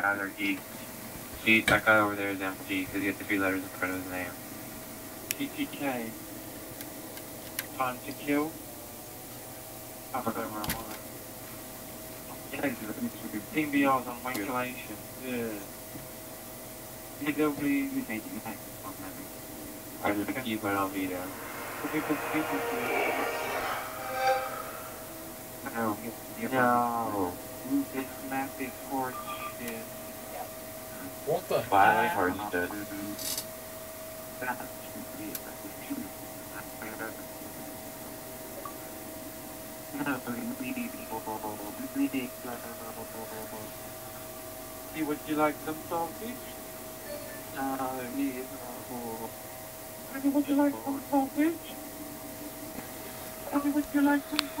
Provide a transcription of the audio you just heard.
guys are geeks. See, that guy over there is MG because he has the three letters in front of his name. TTK. Time to kill. I forgot where I was. Team BR's on manipulation. Yeah. Can you go please? I just keep it on video. People, people, No. No. This map is shit. What the Finally, heck? Hearthstone. See, would you like some sausage? Uh, no, me. Uh, Honey, would you like some sausage? Honey, would you like some sausage?